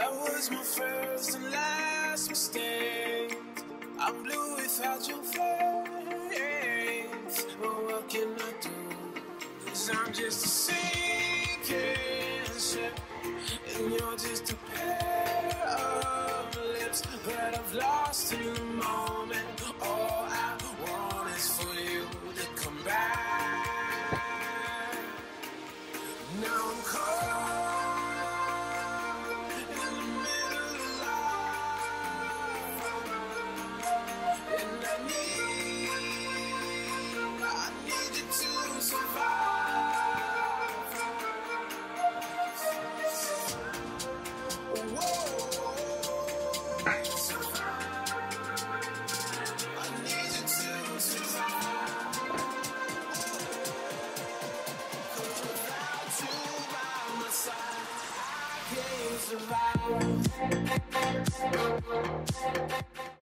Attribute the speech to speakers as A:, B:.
A: first and last mistake. I'm blue without your face. But what can I do? Cause I'm just a sinking ship. And you're just a pair of lips that I've lost in the moment. All I want is for you to come back. Now Can't survive.